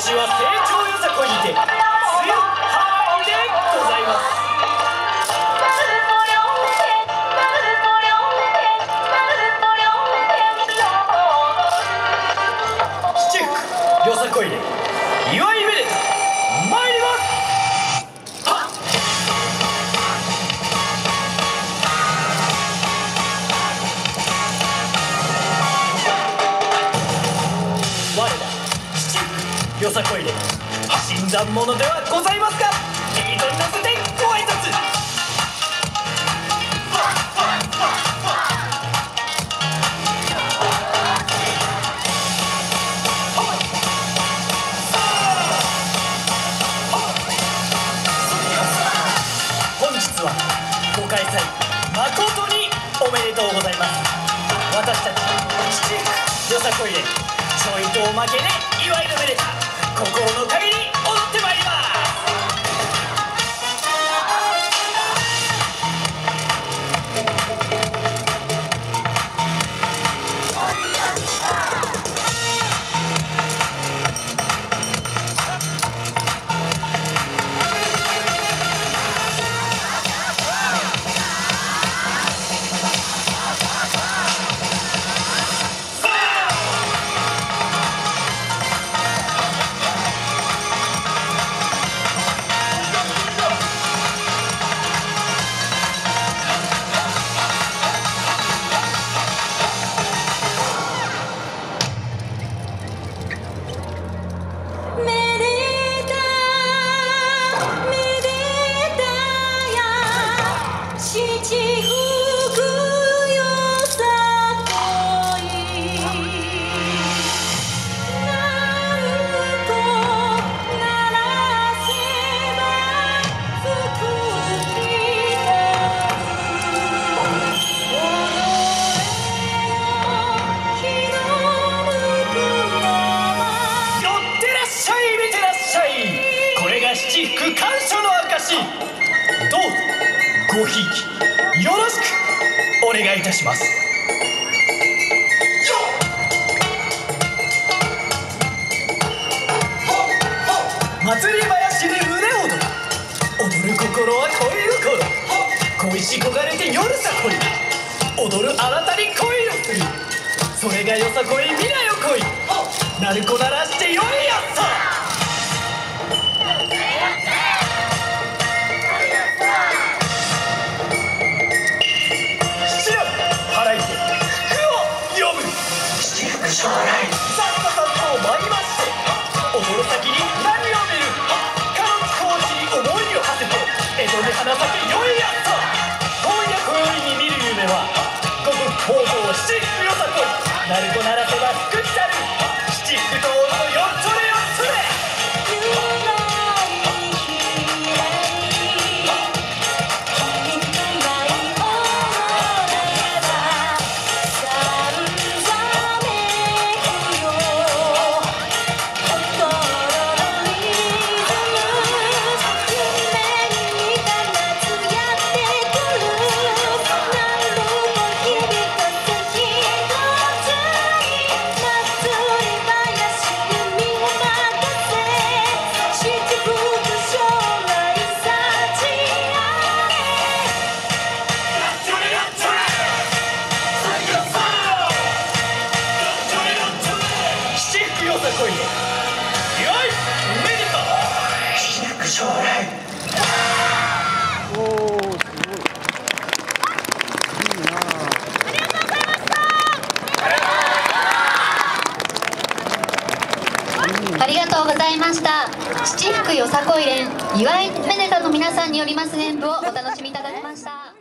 ちは成長よさこいにてよさこいで。新参者ではございますか？リードに乗せてご挨拶。本日はご開催誠におめでとうございます。私たち七福よさこいでちょいとおまけで祝いのめでた。心の限り踊ってごひいきよろしくお願いいたします。祭り林で胸躍る踊る心は恋心。恋し焦がれて夜さ恋。踊るあなたに恋をするそれがよさこい未来を恋。鳴子鳴らしてよいしょうがないさっささっと参りまして踊る先に。何を見る？彼女コーチに思いを馳せて江戸で花咲け良いやつ今夜今宵に見る夢は。五穀豊穣七福よさこい。鳴子鳴らせば福来たる七福将来ありがとうございました。七福よさこい連祝いめでたの皆さんによります演舞をお楽しみいただきました。